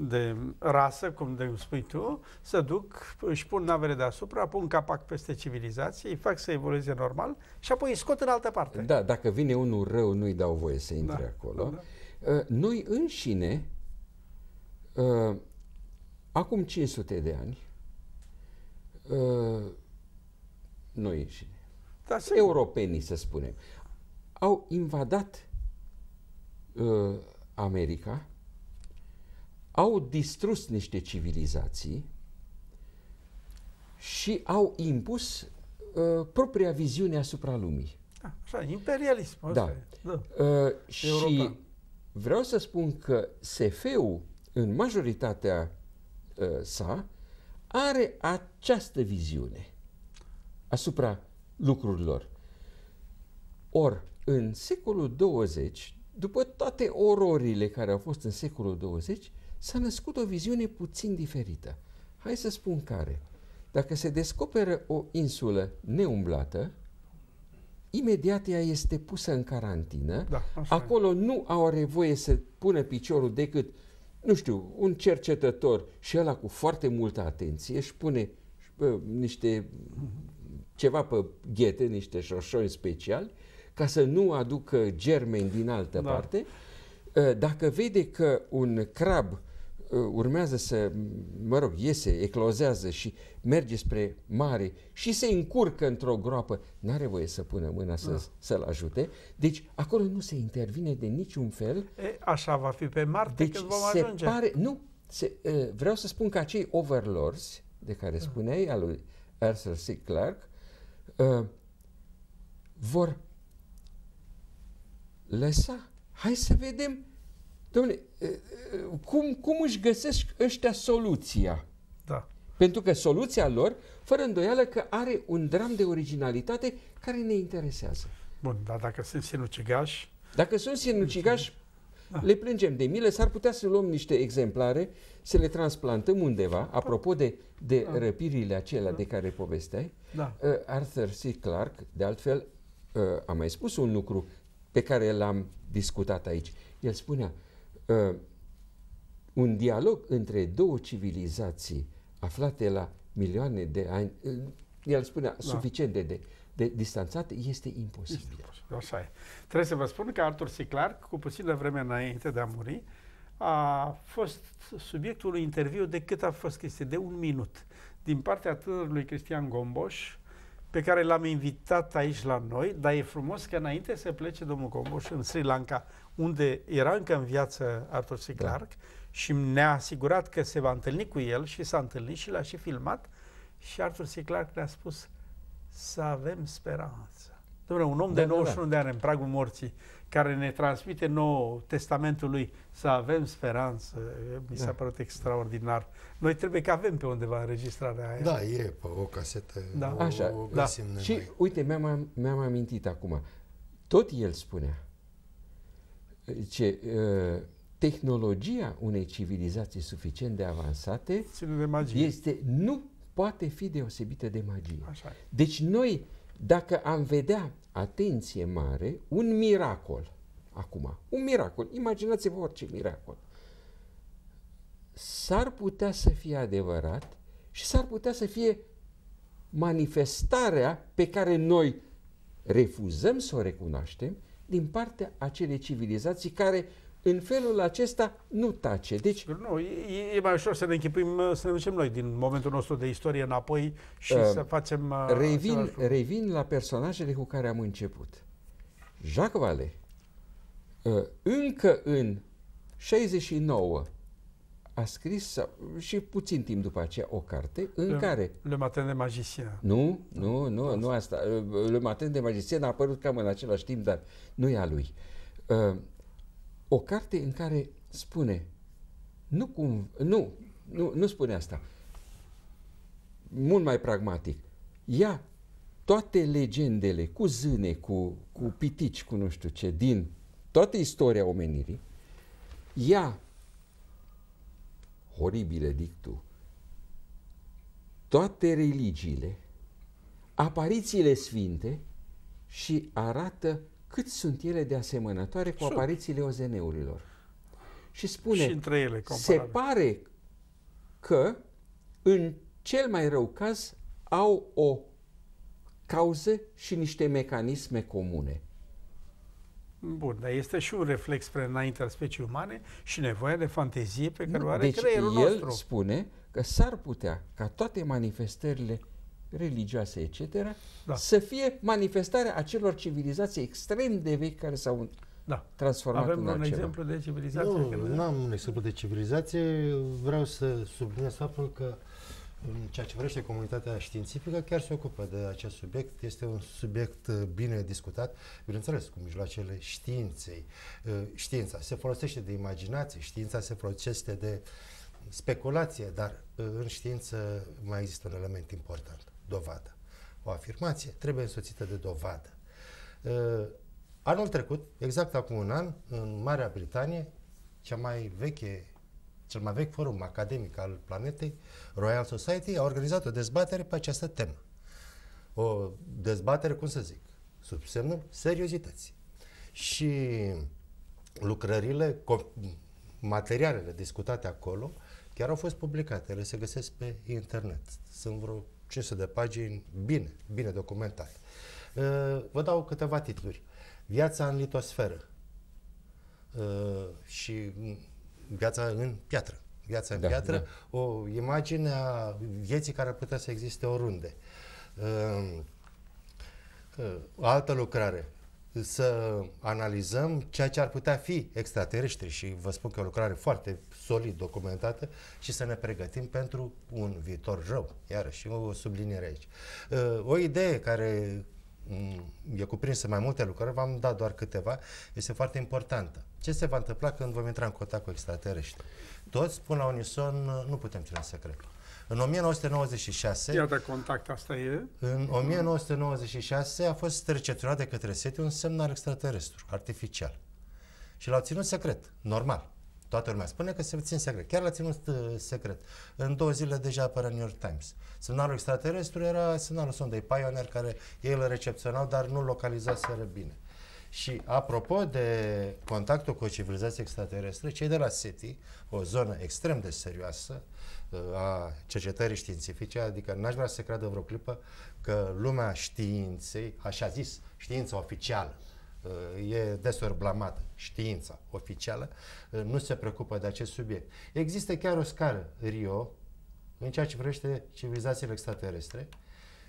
de rasă, cum de spui tu, să duc, își pun navele deasupra, pun capac peste civilizație, îi fac să evolueze normal și apoi îi scot în altă parte. Da, dacă vine unul rău, nu-i dau voie să intre da, acolo. Da. Uh, noi înșine, uh, acum 500 de ani, uh, noi înșine, da, europenii să spunem, au invadat America, au distrus niște civilizații și au impus uh, propria viziune asupra lumii. Da, așa, imperialism. Da. da. Uh, și vreau să spun că SF-ul, în majoritatea uh, sa, are această viziune asupra lucrurilor. Or, în secolul 20, după toate ororile care au fost în secolul 20, s-a născut o viziune puțin diferită. Hai să spun care. Dacă se descoperă o insulă neumblată, imediat ea este pusă în carantină. Da, Acolo e. nu au voie să pună piciorul decât nu știu, un cercetător și ăla cu foarte multă atenție își pune uh, niște ceva pe ghete, niște șoșoni speciali, ca să nu aducă germeni din altă da. parte. Uh, dacă vede că un crab uh, urmează să, mă rog, iese, eclozează și merge spre mare și se încurcă într-o groapă, n-are voie să pună mâna să, da. să-l ajute. Deci acolo nu se intervine de niciun fel. E, așa va fi pe Marte deci când vom se ajunge. Pare, nu, se, uh, vreau să spun că acei overlords de care spuneai, al lui Arthur C. Clarke, uh, vor lăsa. Hai să vedem, domnule, uh, uh, cum, cum își găsesc ăștia soluția. Da. Pentru că soluția lor, fără îndoială că are un dram de originalitate care ne interesează. Bun, dar dacă sunt sinucigași... Dacă sunt sinucigași, da. le plângem de milă, s-ar putea să luăm niște exemplare, să le transplantăm undeva, apropo de, de da. răpirile acelea da. de care povesteai. Da. Uh, Arthur C. Clarke, de altfel, uh, a mai spus un lucru pe care l-am discutat aici. El spunea, uh, un dialog între două civilizații aflate la milioane de ani, uh, el spunea, da. suficient de, de, de distanțat, este imposibil. Așa e. Trebuie să vă spun că Arthur C. Clarke, cu puțină vreme înainte de a muri, a fost subiectul unui interviu de cât a fost chestie, de un minut, din partea tânărului Cristian Gomboș, pe care l-am invitat aici la noi, dar e frumos că înainte să plece domnul Gomboș în Sri Lanka, unde era încă în viață Arthur C. Clarke, da. și ne-a asigurat că se va întâlni cu el și s-a întâlnit și l-a și filmat, și Arthur C. Clarke ne-a spus să avem speranță. Dom'le, un om da, de 91 da, da. de ani în pragul morții, care ne transmite nou testamentul lui să avem speranță, mi s-a da. părut extraordinar. Noi trebuie că avem pe undeva înregistrarea aia. Da, e pe o casetă, da. o, Așa, o da. Și noi. uite, mi-am, mi-am amintit acum, tot el spunea, ce uh, tehnologia unei civilizații suficient de avansate de magie. este, nu poate fi deosebită de magie. Așa. Deci noi, dacă am vedea atenție mare, un miracol. Acum, un miracol. Imaginați-vă orice miracol. S-ar putea să fie adevărat și s-ar putea să fie manifestarea pe care noi refuzăm să o recunoaștem din partea acelei civilizații care în felul acesta nu tace. Deci, nu, e, e mai ușor să ne închipuim, să ne ducem noi din momentul nostru de istorie înapoi și uh, să facem... Uh, revin, revin la personajele cu care am început. Jacques Vallée, uh, încă în 69, a scris, și puțin timp după aceea, o carte în le, care... Le Matin de Magicien. Nu, nu, nu, nu asta. Le Matin de Magicien a apărut cam în același timp, dar nu e a lui. Uh, o carte în care spune, nu cum, nu, nu, nu spune asta, mult mai pragmatic, ia toate legendele cu zâne, cu, cu pitici, cu nu știu ce, din toată istoria omenirii, ia horibile dictu, toate religiile, aparițiile sfinte și arată cât sunt ele de asemănătoare cu aparițiile ozeneurilor. Și spune, și între ele, se pare că în cel mai rău caz au o cauză și niște mecanisme comune. Bun, dar este și un reflex spre înaintea specii umane și nevoia de fantezie pe care o are deci creierul el nostru. spune că s-ar putea ca toate manifestările religioase, etc., da. să fie manifestarea acelor civilizații extrem de vechi care s-au da. transformat Avem în un altceva. exemplu de civilizație? Nu, nu am un exemplu de civilizație. Vreau să subliniez faptul că în ceea ce vrește comunitatea științifică chiar se ocupă de acest subiect. Este un subiect uh, bine discutat, bineînțeles, cu mijloacele științei. Uh, știința se folosește de imaginație, știința se folosește de speculație, dar uh, în știință mai există un element important dovadă. O afirmație trebuie însoțită de dovadă. Uh, anul trecut, exact acum un an, în Marea Britanie, cea mai veche, cel mai vechi forum academic al planetei, Royal Society, a organizat o dezbatere pe această temă. O dezbatere, cum să zic, sub semnul seriozității. Și lucrările materialele discutate acolo chiar au fost publicate. Ele se găsesc pe internet. Sunt vreo 500 de pagini bine, bine documentate. Uh, vă dau câteva titluri. Viața în litosferă uh, și viața în piatră. Viața în da, piatră, da. o imagine a vieții care ar putea să existe oriunde. Uh, o altă lucrare, să analizăm ceea ce ar putea fi extraterestri și vă spun că e o lucrare foarte solid documentată și să ne pregătim pentru un viitor rău. Iarăși, o subliniere aici. Uh, o idee care mm, e cuprinsă mai multe lucrări, v-am dat doar câteva, este foarte importantă. Ce se va întâmpla când vom intra în contact cu extraterestri? Toți spun la unison, nu putem ține secret. În 1996... Iată, contact asta e. În 1996 a fost recepționat de către SETI un semnal extraterestru, artificial. Și l-au ținut secret, normal. Toată lumea spune că se țin secret. Chiar l-a ținut uh, secret. În două zile deja apărea New York Times. Semnalul extraterestru era semnalul sondei Pioneer, care ei îl recepționau, dar nu localizaseră bine. Și apropo de contactul cu o civilizație extraterestră, cei de la SETI, o zonă extrem de serioasă, a cercetării științifice, adică n-aș vrea să se creadă vreo clipă că lumea științei, așa zis, știința oficială, e desori blamată, știința oficială, nu se preocupă de acest subiect. Există chiar o scară Rio în ceea ce privește civilizațiile extraterestre,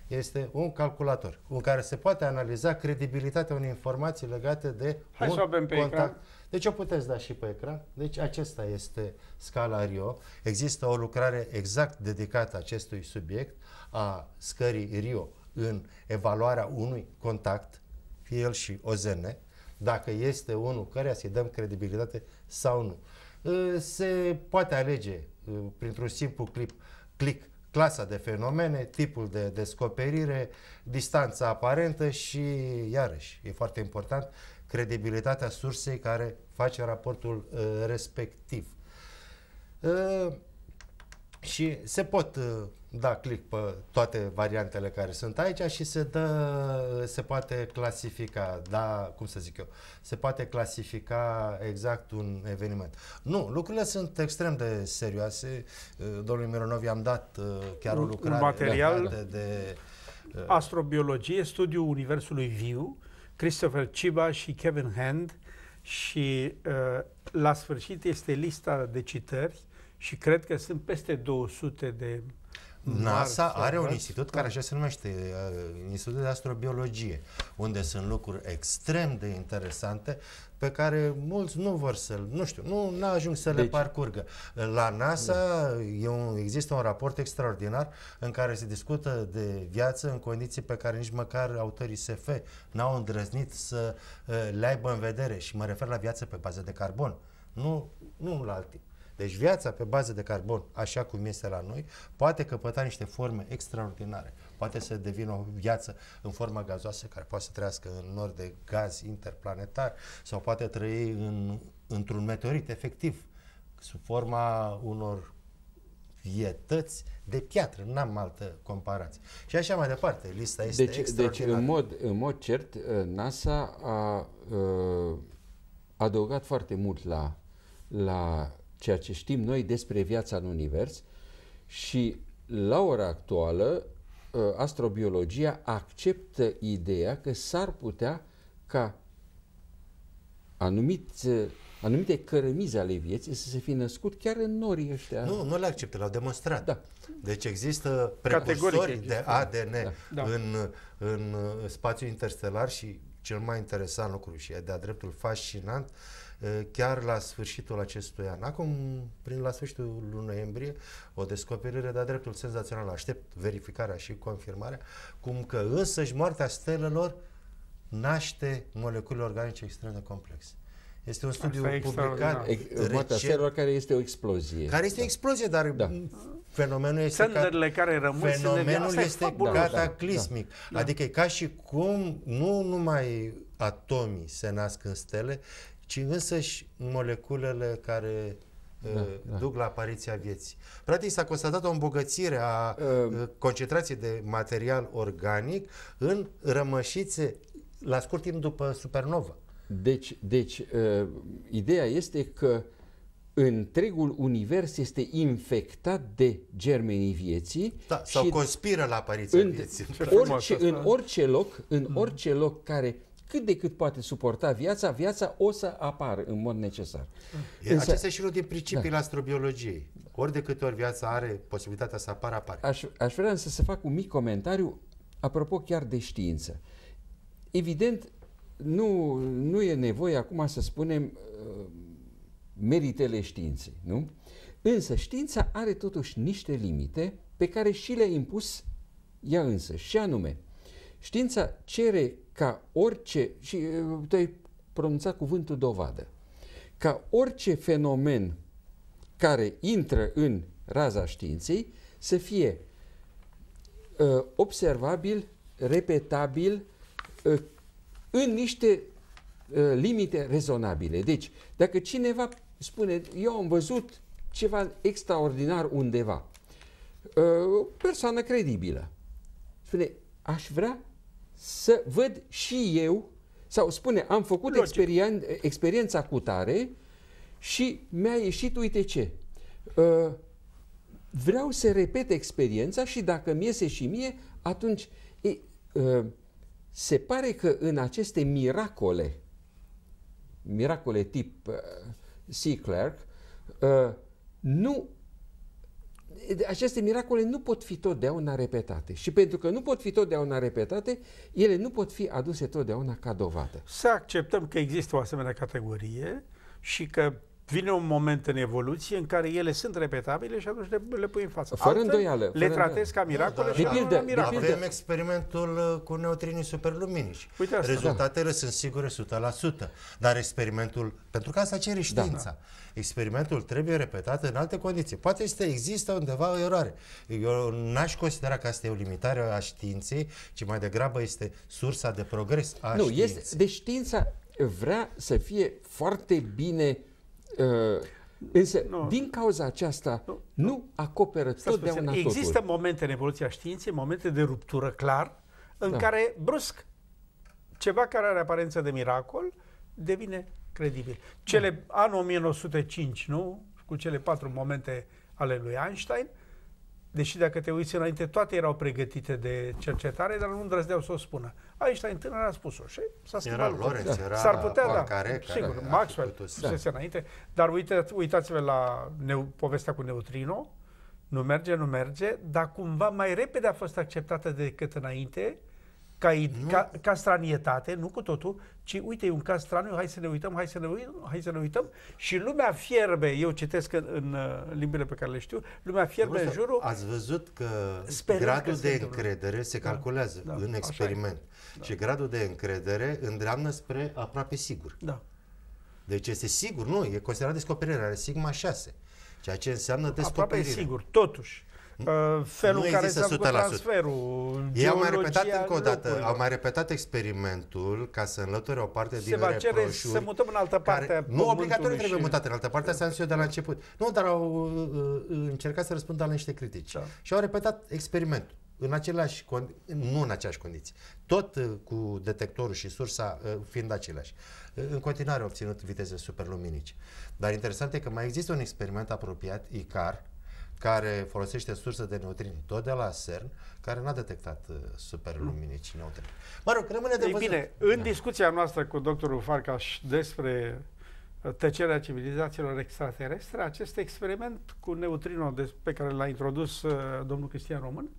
este un calculator în care se poate analiza credibilitatea unei informații legate de Hai un să avem pe contact. Ecran. Deci o puteți da și pe ecran. Deci acesta este scala Rio. Există o lucrare exact dedicată acestui subiect a scării Rio în evaluarea unui contact, fie el și OZN, dacă este unul care să-i dăm credibilitate sau nu. Se poate alege printr-un simplu clip, click clasa de fenomene, tipul de descoperire, distanța aparentă și, iarăși, e foarte important, credibilitatea sursei care face raportul uh, respectiv. Uh, și se pot uh, da click pe toate variantele care sunt aici și se dă, se poate clasifica, da, cum să zic eu, se poate clasifica exact un eveniment. Nu, lucrurile sunt extrem de serioase. Uh, domnului Mironov i-am dat uh, chiar o lucrare un material de, de uh, astrobiologie, studiul universului viu, Christopher Chiba și Kevin Hand și uh, la sfârșit este lista de citări și cred că sunt peste 200 de NASA are un institut care așa se numește, uh, Institutul de Astrobiologie, unde sunt lucruri extrem de interesante pe care mulți nu vor să nu știu, nu ajung să deci, le parcurgă. La NASA e un, există un raport extraordinar în care se discută de viață în condiții pe care nici măcar autorii SF n-au îndrăznit să uh, le aibă în vedere și mă refer la viață pe bază de carbon, nu, nu la alte deci viața pe bază de carbon, așa cum este la noi, poate căpăta niște forme extraordinare. Poate să devină o viață în formă gazoasă care poate să trăiască în nord de gaz interplanetar sau poate trăi în, într-un meteorit efectiv, sub forma unor vietăți de piatră, n-am altă comparație. Și așa mai departe, lista este deci, Deci, în mod, în mod cert, NASA a, a uh, adăugat foarte mult la, la ceea ce știm noi despre viața în univers și la ora actuală ă, astrobiologia acceptă ideea că s-ar putea ca anumiți, anumite cărămize ale vieții să se fi născut chiar în norii ăștia. Nu, nu le acceptă, l-au demonstrat. Da. Deci există precursori de ADN da. Da. În, în spațiul interstelar și cel mai interesant lucru și e de-a dreptul fascinant uh, Eh, chiar la sfârșitul acestui an. Acum, prin la sfârșitul lui noiembrie, o descoperire de-a dreptul senzațional. Aștept verificarea și confirmarea, cum că însăși moartea stelelor naște molecule organice extrem de complexe. Este un studiu publicat Moartea stelelor care este o explozie. Care este o explozie, dar da. fenomenul este ca, care rămân fenomenul este cataclismic. Da, da, da. Adică e ca și cum nu numai atomii se nasc în stele, ci însăși moleculele care da, uh, da. duc la apariția vieții. Practic s-a constatat o îmbogățire a uh, concentrației de material organic în rămășițe la scurt timp după supernovă. Deci, deci uh, ideea este că întregul univers este infectat de germenii vieții Da, sau conspiră la apariția în vieții. orice, în orice loc, în orice loc care cât de cât poate suporta viața, viața o să apară în mod necesar. E, Acesta e și unul din principiile astrobiologiei. Ori de câte ori viața are posibilitatea să apară, apare. Aș, aș vrea însă să fac un mic comentariu apropo chiar de știință. Evident, nu, nu e nevoie acum să spunem uh, meritele științei, nu? Însă știința are totuși niște limite pe care și le-a impus ea însă, și anume, știința cere ca orice, și uh, tu ai pronunțat cuvântul dovadă, ca orice fenomen care intră în raza științei să fie uh, observabil, repetabil, uh, în niște uh, limite rezonabile. Deci, dacă cineva spune, eu am văzut ceva extraordinar undeva, uh, o persoană credibilă, spune, aș vrea să văd și eu, sau spune, am făcut experien, experiența cu tare și mi-a ieșit, uite ce, uh, vreau să repet experiența și dacă mi iese și mie, atunci e, uh, se pare că în aceste miracole, miracole tip uh, C. Clark, uh, nu aceste miracole nu pot fi totdeauna repetate. Și pentru că nu pot fi totdeauna repetate, ele nu pot fi aduse totdeauna ca dovadă. Să acceptăm că există o asemenea categorie și că vine un moment în evoluție în care ele sunt repetabile și atunci le, le pui în față. Fără Altfel, îndoială. Le fără tratezi ca miracole Da, și da, nu Depinde, ca miracole. depinde. Avem experimentul uh, cu neutrinii superluminici. Uite asta. Rezultatele sunt sigure 100%, dar experimentul, pentru că asta cere știința, Da. experimentul trebuie repetat în alte condiții. Poate este, există undeva o eroare. Eu n-aș considera că asta e o limitare a științei, ci mai degrabă este sursa de progres a nu, științei. este, deci știința vrea să fie foarte bine uh, Însă, Nu. din cauza aceasta, Nu, nu acoperă Stați totdeauna puțin. Există totul. momente în evoluția științei, momente de ruptură clar, în Da. care brusc ceva care are aparență de miracol devine credibil. Cele anul 1905, nu? Cu cele patru momente ale lui Einstein, deși dacă te uiți înainte, toate erau pregătite de cercetare, dar nu îndrăzneau să o spună. Einstein tânăr a spus-o și s-a schimbat Era lucrurile. Lorenz, era S-ar putea, da, Poincaré, care sigur, a Maxwell făcut-o. spusese înainte, dar uite, uitați-vă la neu, povestea cu neutrino, nu merge, nu merge, dar cumva mai repede a fost acceptată decât înainte, ca, id- ca, ca stranietate, nu cu totul, ci uite, e un caz straniu, hai să ne uităm, hai să ne uităm, hai să ne uităm și lumea fierbe, eu citesc în, în uh, limbile pe care le știu, lumea fierbe în jurul, Ați văzut că Sperăm gradul că se de întâmplă. încredere se calculează da, în așa e. experiment. Și gradul de încredere îndreamnă spre aproape sigur. da, Deci este sigur, nu, e considerat descoperire, are sigma 6. Ceea ce înseamnă aproape descoperire. sigur, totuși. Uh, felul Nu în care există s-a făcut 100%. transferul, Ei au mai geologia repetat încă o dată, locurilor. au mai repetat experimentul ca să înlăture o parte Se din va cere reproșuri. să mutăm în altă parte a care, nu pământului obligatoriu trebuie și- mutat în altă parte, asta am zis eu de la început. Nu, dar au uh, uh, încercat să răspundă la niște critici. Da. Și au repetat experimentul în aceleași condi- nu în aceeași condiții. Tot uh, cu detectorul și sursa uh, fiind aceleași. Uh, în continuare au obținut viteze superluminice. Dar interesant e că mai există un experiment apropiat, ICAR, care folosește sursă de neutrini tot de la CERN, care n-a detectat uh, superluminici neutrini. Mă rog, rămâne de Ei văzut. bine, în discuția noastră cu doctorul Farcaș despre uh, tăcerea civilizațiilor extraterestre, acest experiment cu neutrino de, pe care l-a introdus uh, domnul Cristian Român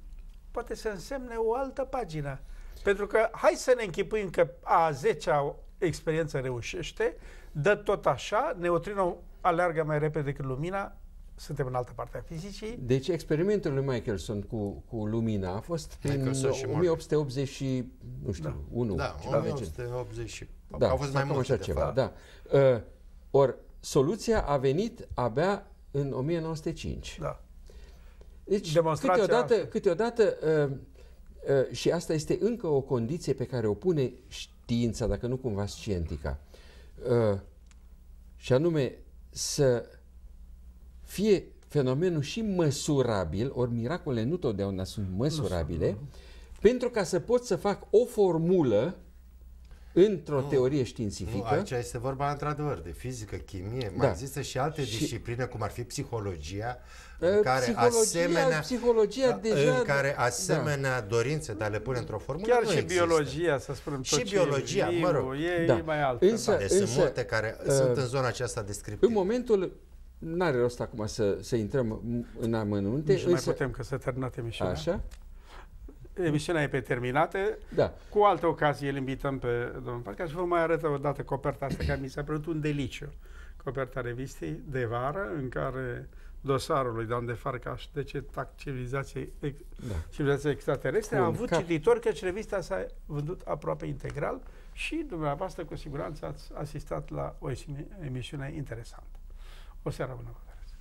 poate să însemne o altă pagină. Pentru că hai să ne închipuim că a 10-a experiență reușește, dă tot așa, neutrino aleargă mai repede decât lumina, suntem în altă parte a fizicii, Deci experimentul lui Michelson cu, cu lumina a fost prin Michelson și Morgan. 1880 și, nu știu, Da. 1. Da, ceva de genul. 1980 și... Da, au fost mai sau cam multe, așa de ceva, fapt. da. Uh, ori, soluția a venit abia în 1905. da. Deci, Demonstrația câteodată, asta. câteodată uh, uh, și asta este încă o condiție pe care o pune știința, dacă nu cumva scientica, uh, și anume să fie fenomenul și măsurabil, ori miracolele nu totdeauna sunt măsurabile, pentru ca să pot să fac o formulă într-o Nu. teorie Nu, științifică. aici este vorba într-adevăr de fizică, chimie, mai Da. există și alte Și- discipline, cum ar fi psihologia, Uh, în care psihologia- asemenea, psihologia deja- în care da. asemenea dorințe de a le pune într-o formulă Chiar nu și există. biologia, să spunem, Și tot ce biologia, e mă viu, rog. e, Da. e mai altă. Însă- da. Deci Însă, sunt multe care uh, sunt în zona aceasta descriptivă. În momentul, n-are rost acum să, să intrăm în amănunte, Nici nu mai însă, putem că s-a terminat emisiunea. așa, Emisiunea e pe terminată. da, Cu alte ocazii îl invităm pe domnul Parca și vă mai arătă o dată coperta asta care mi s-a părut un deliciu. Coperta revistei de vară în care dosarul lui Dan de Farcaș, de ce tac civilizație, ex, da. civilizație extraterestre, Cu a un avut cap. cititori căci revista s-a vândut aproape integral și dumneavoastră cu siguranță ați asistat la o emisiune interesantă. O seară bună vă doresc.